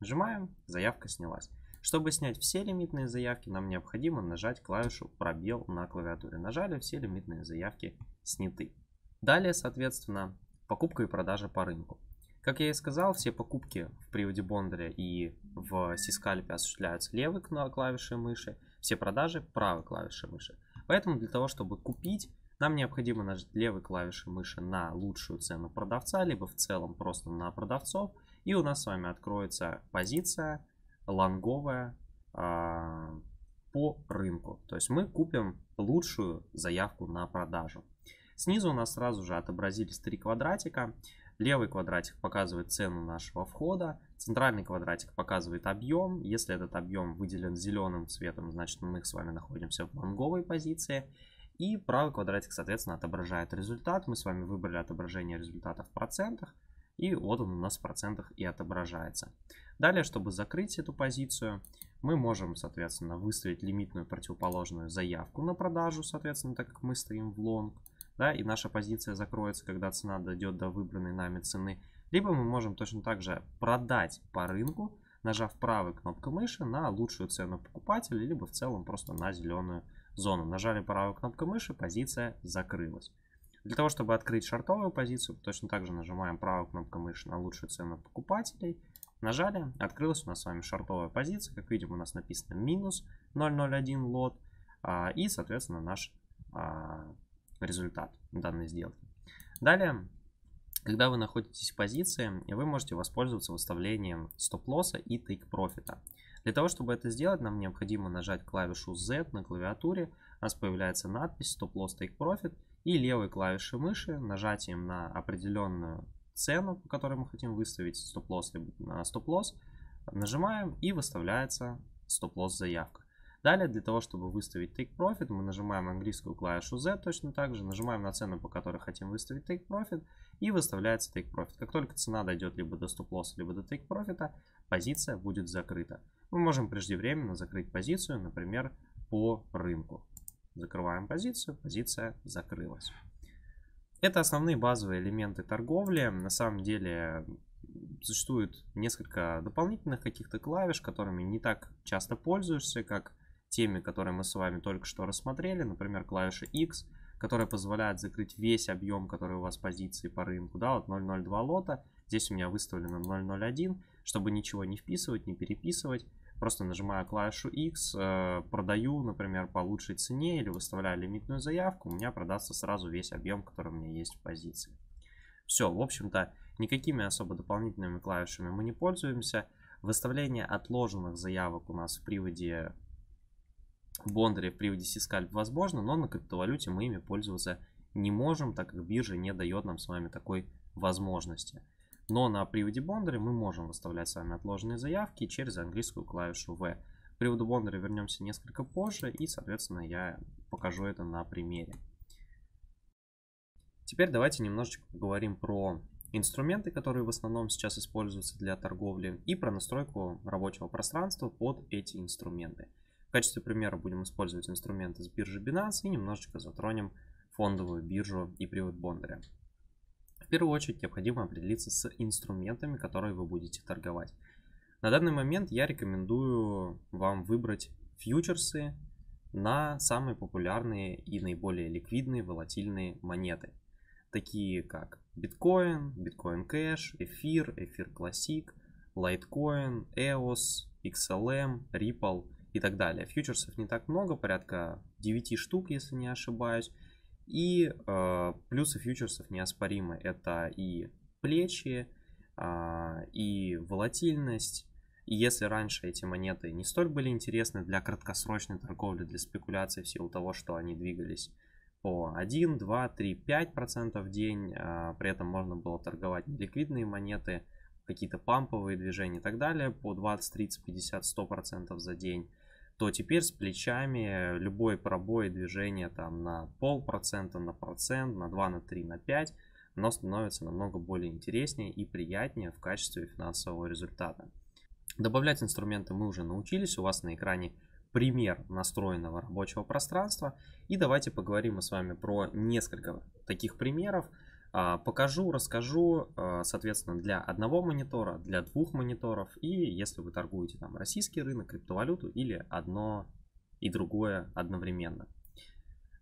[SPEAKER 1] Нажимаем, заявка снялась. Чтобы снять все лимитные заявки, нам необходимо нажать клавишу пробел на клавиатуре. Нажали, все лимитные заявки сняты. Далее, соответственно, покупка и продажа по рынку. Как я и сказал, все покупки в приводе Бондаря и в Сискальпе осуществляются левой клавишей мыши, все продажи правой клавишей мыши. Поэтому для того, чтобы купить, нам необходимо нажать левой клавишей мыши на лучшую цену продавца, либо в целом просто на продавцов. И у нас с вами откроется позиция лонговая э, по рынку. То есть мы купим лучшую заявку на продажу. Снизу у нас сразу же отобразились три квадратика. Левый квадратик показывает цену нашего входа, центральный квадратик показывает объем. Если этот объем выделен зеленым цветом, значит мы с вами находимся в лонговой позиции. И правый квадратик, соответственно, отображает результат. Мы с вами выбрали отображение результата в процентах. И вот он у нас в процентах и отображается. Далее, чтобы закрыть эту позицию, мы можем, соответственно, выставить лимитную противоположную заявку на продажу, соответственно, так как мы стоим в лонг да, и наша позиция закроется, когда цена дойдет до выбранной нами цены. Либо мы можем точно так же продать по рынку, нажав правой кнопкой мыши на лучшую цену покупателя, либо в целом просто на зеленую зону. Нажали правой кнопкой мыши, позиция закрылась. Для того, чтобы открыть шартовую позицию, точно так же нажимаем правой кнопкой мыши на лучшую цену покупателей. Нажали, открылась у нас с вами шартовая позиция. Как видим, у нас написано минус 001 лот. А, и, соответственно, наш а, результат данной сделки. Далее, когда вы находитесь в позиции, вы можете воспользоваться выставлением стоп-лосса и take-профита. Для того, чтобы это сделать, нам необходимо нажать клавишу Z на клавиатуре. У нас появляется надпись стоп-лосс take-profit и левой клавишей мыши нажатием на определенную цену, по которой мы хотим выставить стоп-лосс либо на стоп-лосс, нажимаем и выставляется стоп-лосс заявка. Далее, для того, чтобы выставить Take Profit, мы нажимаем английскую клавишу Z точно так же, нажимаем на цену, по которой хотим выставить Take Profit, и выставляется Take Profit. Как только цена дойдет либо до Stop Loss, либо до Take Profit, позиция будет закрыта. Мы можем преждевременно закрыть позицию, например, по рынку. Закрываем позицию, позиция закрылась. Это основные базовые элементы торговли. На самом деле существует несколько дополнительных каких-то клавиш, которыми не так часто пользуешься, как теми, которые мы с вами только что рассмотрели, например, клавиша X, которая позволяет закрыть весь объем, который у вас позиции по рынку, да, вот 0.02 лота, здесь у меня выставлено 0.01, чтобы ничего не вписывать, не переписывать, просто нажимаю клавишу X, э, продаю, например, по лучшей цене или выставляю лимитную заявку, у меня продастся сразу весь объем, который у меня есть в позиции. Все, в общем-то, никакими особо дополнительными клавишами мы не пользуемся. Выставление отложенных заявок у нас в приводе Бондаря в приводе Сискальп возможно, но на криптовалюте мы ими пользоваться не можем, так как биржа не дает нам с вами такой возможности. Но на приводе Бондаря мы можем выставлять с вами отложенные заявки через английскую клавишу V. К приводу Бондаря вернемся несколько позже и, соответственно, я покажу это на примере. Теперь давайте немножечко поговорим про инструменты, которые в основном сейчас используются для торговли, и про настройку рабочего пространства под эти инструменты. В качестве примера будем использовать инструменты с биржи Binance и немножечко затронем фондовую биржу и привод Бондаря. В первую очередь необходимо определиться с инструментами, которые вы будете торговать. На данный момент я рекомендую вам выбрать фьючерсы на самые популярные и наиболее ликвидные волатильные монеты, такие как биткоин, биткоин кэш, эфир, эфир классик, лайткоин, EOS, XLM, Ripple и так далее. Фьючерсов не так много, порядка 9 штук, если не ошибаюсь. И э, плюсы фьючерсов неоспоримы. Это и плечи, э, и волатильность. И если раньше эти монеты не столь были интересны для краткосрочной торговли, для спекуляции в силу того, что они двигались по 1, 2, 3, 5 процентов в день, э, при этом можно было торговать неликвидные монеты, какие-то памповые движения и так далее по 20, 30, 50, 100 процентов за день то теперь с плечами любой пробой движения там на полпроцента, на процент, на 2, на 3, на 5, оно становится намного более интереснее и приятнее в качестве финансового результата. Добавлять инструменты мы уже научились, у вас на экране пример настроенного рабочего пространства. И давайте поговорим мы с вами про несколько таких примеров, покажу, расскажу, а, соответственно, для одного монитора, для двух мониторов и если вы торгуете там российский рынок, криптовалюту или одно и другое одновременно.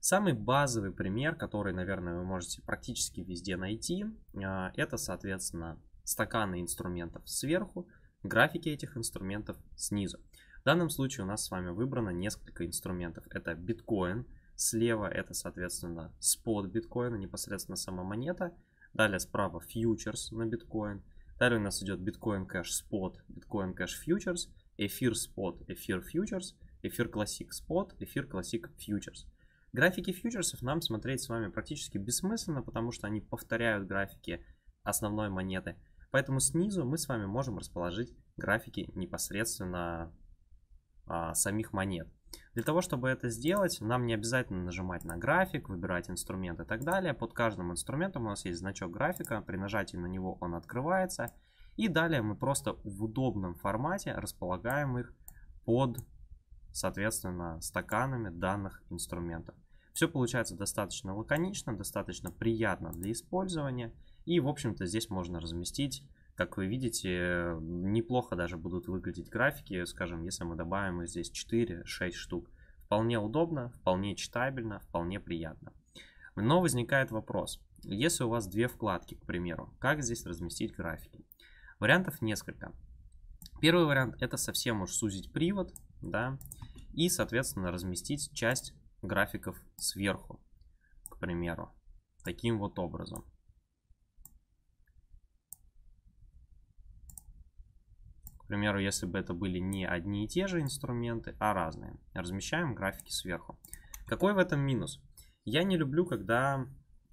[SPEAKER 1] Самый базовый пример, который, наверное, вы можете практически везде найти, а, это, соответственно, стаканы инструментов сверху, графики этих инструментов снизу. В данном случае у нас с вами выбрано несколько инструментов. Это биткоин, Слева это, соответственно, спот биткоина, непосредственно сама монета. Далее справа фьючерс на биткоин. Далее у нас идет биткоин кэш спот, биткоин кэш фьючерс, эфир спот, эфир фьючерс, эфир классик спот, эфир классик фьючерс. Графики фьючерсов нам смотреть с вами практически бессмысленно, потому что они повторяют графики основной монеты. Поэтому снизу мы с вами можем расположить графики непосредственно а, самих монет. Для того, чтобы это сделать, нам не обязательно нажимать на график, выбирать инструмент и так далее. Под каждым инструментом у нас есть значок графика, при нажатии на него он открывается. И далее мы просто в удобном формате располагаем их под, соответственно, стаканами данных инструментов. Все получается достаточно лаконично, достаточно приятно для использования. И, в общем-то, здесь можно разместить как вы видите, неплохо даже будут выглядеть графики, скажем, если мы добавим здесь 4-6 штук. Вполне удобно, вполне читабельно, вполне приятно. Но возникает вопрос, если у вас две вкладки, к примеру, как здесь разместить графики? Вариантов несколько. Первый вариант это совсем уж сузить привод, да, и, соответственно, разместить часть графиков сверху, к примеру, таким вот образом. Примеру, если бы это были не одни и те же инструменты, а разные. Размещаем графики сверху. Какой в этом минус? Я не люблю, когда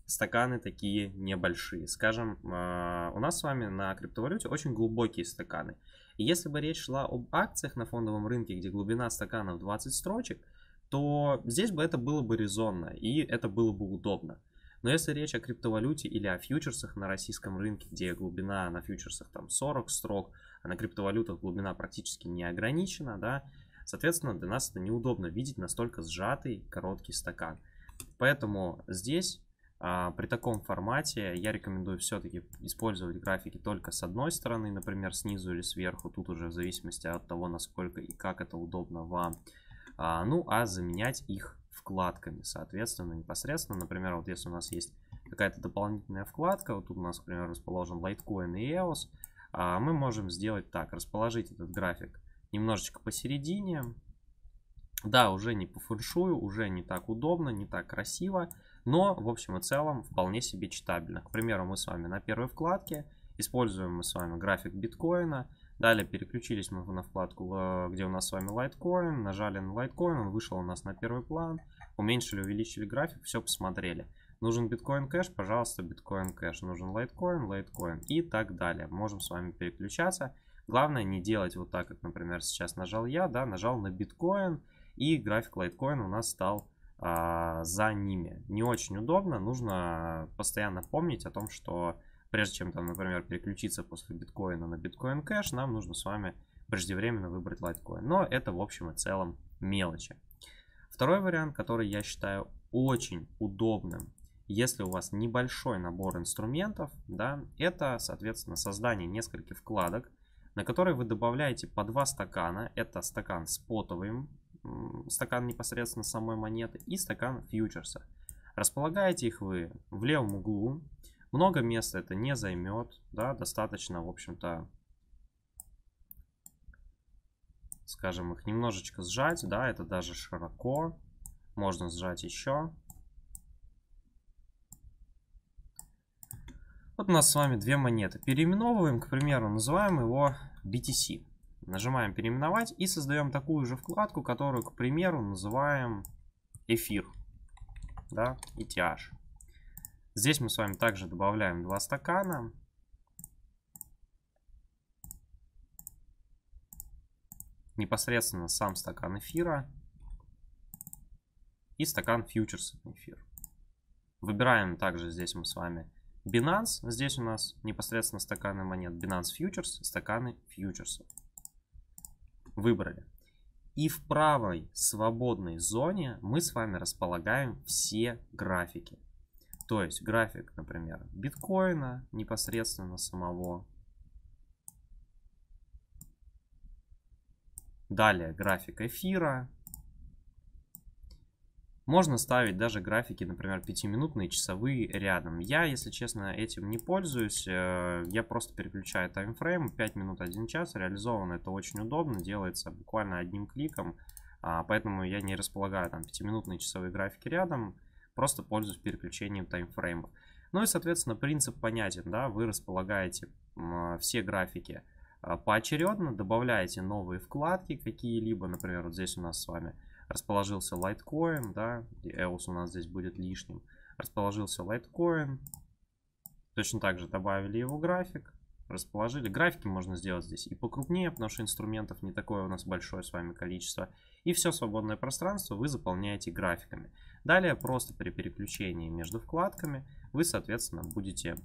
[SPEAKER 1] стаканы такие небольшие. Скажем, а, у нас с вами на криптовалюте очень глубокие стаканы. И если бы речь шла об акциях на фондовом рынке, где глубина стаканов 20 строчек, то здесь бы это было бы резонно и это было бы удобно. Но если речь о криптовалюте или о фьючерсах на российском рынке, где глубина на фьючерсах там 40 строк, на криптовалютах глубина практически не ограничена, да, соответственно, для нас это неудобно видеть настолько сжатый короткий стакан. Поэтому здесь а, при таком формате я рекомендую все-таки использовать графики только с одной стороны, например, снизу или сверху, тут уже в зависимости от того, насколько и как это удобно вам. А, ну, а заменять их вкладками, соответственно, непосредственно, например, вот если у нас есть какая-то дополнительная вкладка, вот тут у нас, например, расположен Litecoin и EOS, а, мы можем сделать так, расположить этот график немножечко посередине. Да, уже не по фэншую, уже не так удобно, не так красиво, но в общем и целом вполне себе читабельно. К примеру, мы с вами на первой вкладке используем мы с вами график биткоина. Далее переключились мы на вкладку, где у нас с вами Litecoin, нажали на Litecoin, он вышел у нас на первый план, уменьшили, увеличили график, все посмотрели. Нужен биткоин кэш, пожалуйста, биткоин кэш. Нужен лайткоин, лайткоин и так далее. Можем с вами переключаться. Главное не делать вот так, как, например, сейчас нажал я, да, нажал на биткоин, и график лайткоина у нас стал а, за ними. Не очень удобно, нужно постоянно помнить о том, что прежде чем, там, например, переключиться после биткоина на биткоин кэш, нам нужно с вами преждевременно выбрать лайткоин. Но это в общем и целом мелочи. Второй вариант, который я считаю очень удобным если у вас небольшой набор инструментов, да, это, соответственно, создание нескольких вкладок, на которые вы добавляете по два стакана. Это стакан с потовым стакан непосредственно самой монеты и стакан фьючерса. Располагаете их вы в левом углу. Много места это не займет, да, достаточно, в общем-то, скажем, их немножечко сжать, да, это даже широко. Можно сжать еще. Вот у нас с вами две монеты. Переименовываем, к примеру, называем его BTC. Нажимаем переименовать и создаем такую же вкладку, которую, к примеру, называем эфир. Да, ETH. Здесь мы с вами также добавляем два стакана. Непосредственно сам стакан эфира и стакан фьючерса на эфир. Выбираем также здесь мы с вами Binance. Здесь у нас непосредственно стаканы монет Binance Futures, стаканы фьючерсов. Выбрали. И в правой свободной зоне мы с вами располагаем все графики. То есть график, например, биткоина непосредственно самого. Далее график эфира, можно ставить даже графики, например, 5-минутные, часовые рядом. Я, если честно, этим не пользуюсь. Э, я просто переключаю таймфрейм. 5 минут 1 час. Реализовано это очень удобно. Делается буквально одним кликом. А, поэтому я не располагаю там 5-минутные часовые графики рядом. Просто пользуюсь переключением таймфреймов. Ну и, соответственно, принцип понятен. да, Вы располагаете все графики а, поочередно, добавляете новые вкладки какие-либо. Например, вот здесь у нас с вами расположился Litecoin, да, EOS у нас здесь будет лишним. Расположился Litecoin. Точно так же добавили его график, расположили. Графики можно сделать здесь и покрупнее, потому что инструментов не такое у нас большое с вами количество. И все свободное пространство вы заполняете графиками. Далее просто при переключении между вкладками вы, соответственно, будете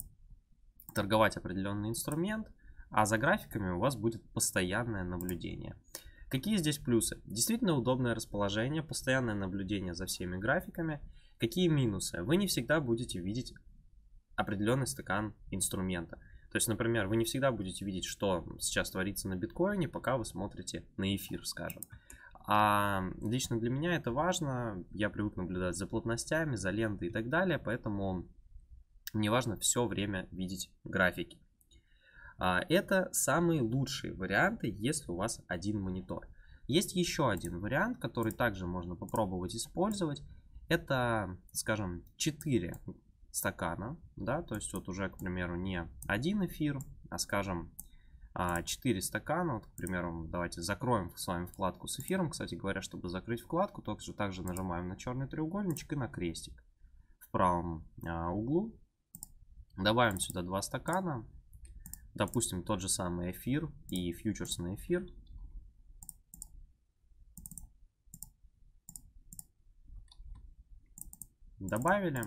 [SPEAKER 1] торговать определенный инструмент, а за графиками у вас будет постоянное наблюдение. Какие здесь плюсы? Действительно удобное расположение, постоянное наблюдение за всеми графиками. Какие минусы? Вы не всегда будете видеть определенный стакан инструмента. То есть, например, вы не всегда будете видеть, что сейчас творится на биткоине, пока вы смотрите на эфир, скажем. А лично для меня это важно. Я привык наблюдать за плотностями, за лентой и так далее, поэтому мне важно все время видеть графики. А, это самые лучшие варианты, если у вас один монитор. Есть еще один вариант, который также можно попробовать использовать. Это, скажем, 4 стакана, да, то есть вот уже, к примеру, не один эфир, а, скажем, 4 а, стакана. Вот, к примеру, давайте закроем с вами вкладку с эфиром. Кстати говоря, чтобы закрыть вкладку, также, также нажимаем на черный треугольничек и на крестик в правом углу. Добавим сюда 2 стакана допустим, тот же самый эфир и фьючерс на эфир. Добавили.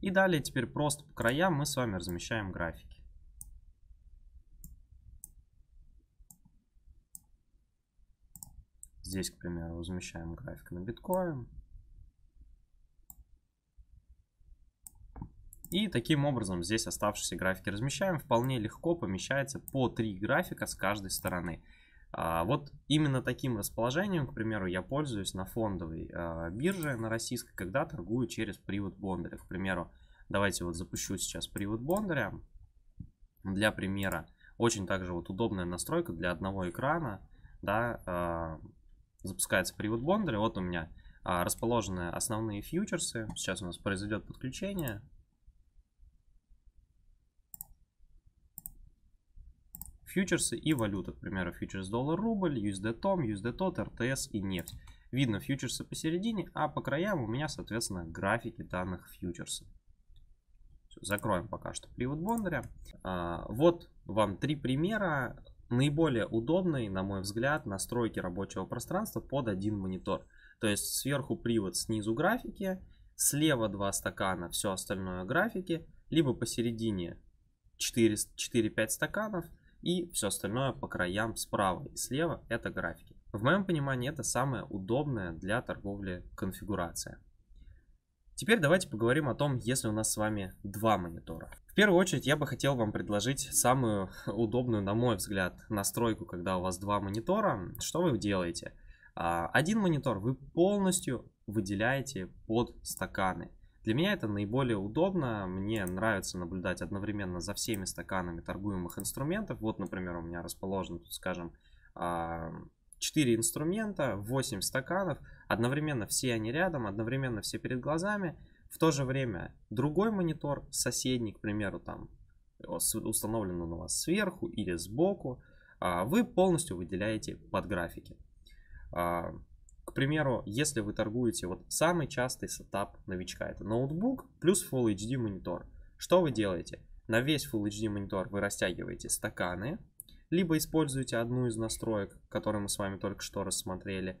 [SPEAKER 1] И далее теперь просто по краям мы с вами размещаем графики. Здесь, к примеру, размещаем график на биткоин. И таким образом здесь оставшиеся графики размещаем. Вполне легко помещается по три графика с каждой стороны. А, вот именно таким расположением, к примеру, я пользуюсь на фондовой а, бирже, на российской, когда торгую через привод Бондаря. К примеру, давайте вот запущу сейчас привод Бондаря. Для примера, очень также вот удобная настройка для одного экрана, да, а, запускается привод Бондаря. Вот у меня расположены основные фьючерсы. Сейчас у нас произойдет подключение. Фьючерсы и валюты. К примеру, фьючерс доллар-рубль, USD том, USD тот, РТС и нефть. Видно фьючерсы посередине, а по краям у меня, соответственно, графики данных фьючерсов. закроем пока что привод Бондаря. А, вот вам три примера наиболее удобной, на мой взгляд, настройки рабочего пространства под один монитор. То есть сверху привод, снизу графики, слева два стакана, все остальное графики, либо посередине 4-5 стаканов – и все остальное по краям справа и слева это графики. В моем понимании это самая удобная для торговли конфигурация. Теперь давайте поговорим о том, если у нас с вами два монитора. В первую очередь я бы хотел вам предложить самую <laughs> удобную, на мой взгляд, настройку, когда у вас два монитора. Что вы делаете? А, один монитор вы полностью выделяете под стаканы. Для меня это наиболее удобно. Мне нравится наблюдать одновременно за всеми стаканами торгуемых инструментов. Вот, например, у меня расположено тут, скажем, 4 а, инструмента, 8 стаканов. Одновременно все они рядом, одновременно все перед глазами. В то же время другой монитор, соседний, к примеру, там установлен у вас сверху или сбоку, а, вы полностью выделяете под графики. К примеру, если вы торгуете, вот самый частый сетап новичка это ноутбук плюс Full HD монитор. Что вы делаете? На весь Full HD монитор вы растягиваете стаканы, либо используете одну из настроек, которую мы с вами только что рассмотрели,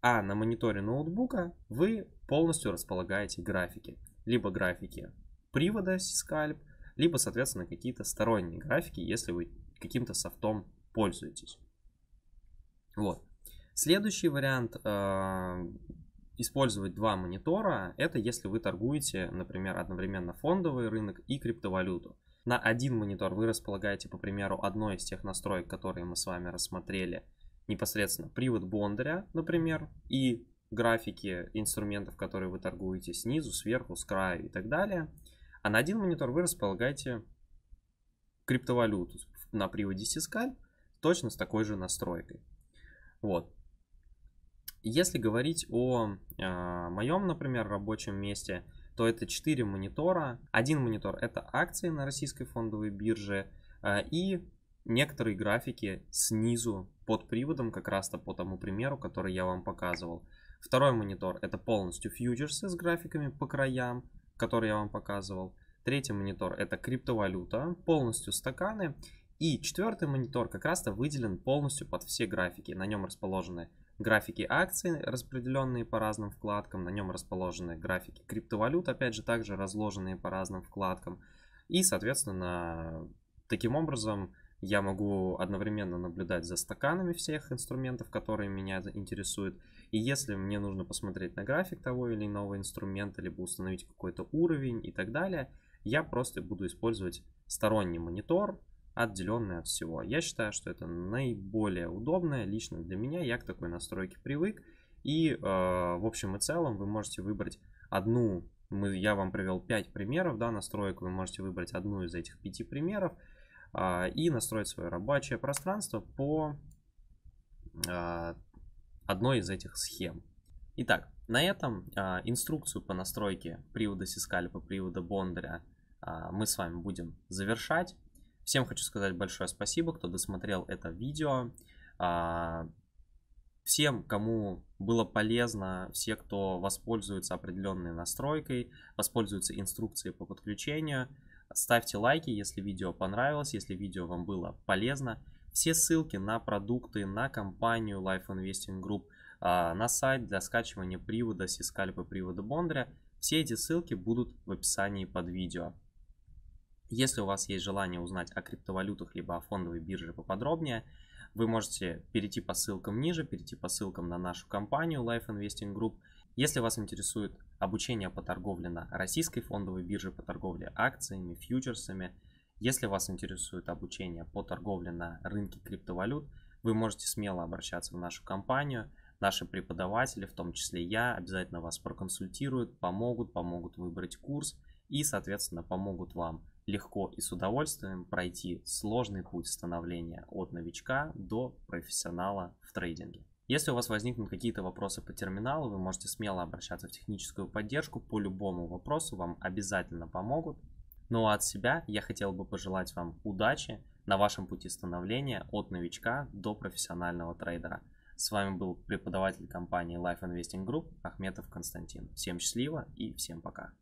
[SPEAKER 1] а на мониторе ноутбука вы полностью располагаете графики. Либо графики привода Scalp, либо, соответственно, какие-то сторонние графики, если вы каким-то софтом пользуетесь. Вот. Следующий вариант э, использовать два монитора, это если вы торгуете, например, одновременно фондовый рынок и криптовалюту. На один монитор вы располагаете, по примеру, одной из тех настроек, которые мы с вами рассмотрели, непосредственно привод Бондаря, например, и графики инструментов, которые вы торгуете снизу, сверху, с краю и так далее. А на один монитор вы располагаете криптовалюту на приводе Сискаль точно с такой же настройкой. Вот. Если говорить о э, а, моем, например, рабочем месте, то это 4 монитора. Один монитор это акции на российской фондовой бирже э, и некоторые графики снизу под приводом, как раз-то по тому примеру, который я вам показывал. Второй монитор это полностью фьючерсы с графиками по краям, которые я вам показывал. Третий монитор это криптовалюта, полностью стаканы. И четвертый монитор как раз-то выделен полностью под все графики. На нем расположены графики акций, распределенные по разным вкладкам. На нем расположены графики криптовалют, опять же, также разложенные по разным вкладкам. И, соответственно, таким образом я могу одновременно наблюдать за стаканами всех инструментов, которые меня интересуют. И если мне нужно посмотреть на график того или иного инструмента, либо установить какой-то уровень и так далее, я просто буду использовать сторонний монитор, отделенные от всего. Я считаю, что это наиболее удобное лично для меня. Я к такой настройке привык. И э, в общем и целом вы можете выбрать одну, мы, я вам привел 5 примеров да, настроек, вы можете выбрать одну из этих 5 примеров э, и настроить свое рабочее пространство по э, одной из этих схем. Итак, на этом э, инструкцию по настройке привода Сискальпа, привода Бондаря э, мы с вами будем завершать. Всем хочу сказать большое спасибо, кто досмотрел это видео. А, всем, кому было полезно, все, кто воспользуется определенной настройкой, воспользуется инструкцией по подключению, ставьте лайки, если видео понравилось, если видео вам было полезно. Все ссылки на продукты, на компанию Life Investing Group, а, на сайт для скачивания привода Сискальпа привода Бондаря, все эти ссылки будут в описании под видео. Если у вас есть желание узнать о криптовалютах либо о фондовой бирже поподробнее, вы можете перейти по ссылкам ниже, перейти по ссылкам на нашу компанию Life Investing Group. Если вас интересует обучение по торговле на российской фондовой бирже по торговле акциями, фьючерсами, если вас интересует обучение по торговле на рынке криптовалют, вы можете смело обращаться в нашу компанию. Наши преподаватели, в том числе я, обязательно вас проконсультируют, помогут, помогут выбрать курс и, соответственно, помогут вам легко и с удовольствием пройти сложный путь становления от новичка до профессионала в трейдинге. Если у вас возникнут какие-то вопросы по терминалу, вы можете смело обращаться в техническую поддержку. По любому вопросу вам обязательно помогут. Ну а от себя я хотел бы пожелать вам удачи на вашем пути становления от новичка до профессионального трейдера. С вами был преподаватель компании Life Investing Group Ахметов Константин. Всем счастливо и всем пока.